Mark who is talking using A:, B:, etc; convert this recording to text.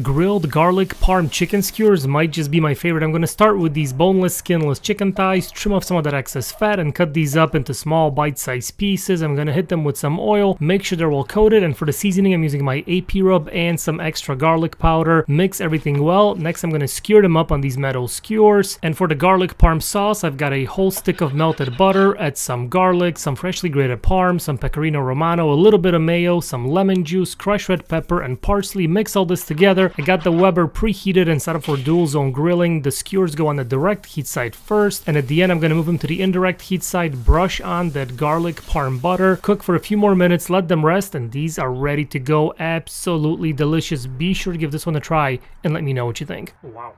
A: Grilled garlic parm chicken skewers might just be my favorite. I'm going to start with these boneless, skinless chicken thighs, trim off some of that excess fat, and cut these up into small bite-sized pieces. I'm going to hit them with some oil, make sure they're well coated, and for the seasoning, I'm using my AP rub and some extra garlic powder. Mix everything well. Next, I'm going to skewer them up on these metal skewers. And for the garlic parm sauce, I've got a whole stick of melted butter, add some garlic, some freshly grated parm, some pecorino romano, a little bit of mayo, some lemon juice, crushed red pepper, and parsley. Mix all this together together. I got the Weber preheated and set up for dual zone grilling. The skewers go on the direct heat side first, and at the end I'm gonna move them to the indirect heat side, brush on that garlic parm butter, cook for a few more minutes, let them rest, and these are ready to go. Absolutely delicious. Be sure to give this one a try and let me know what you think. Wow.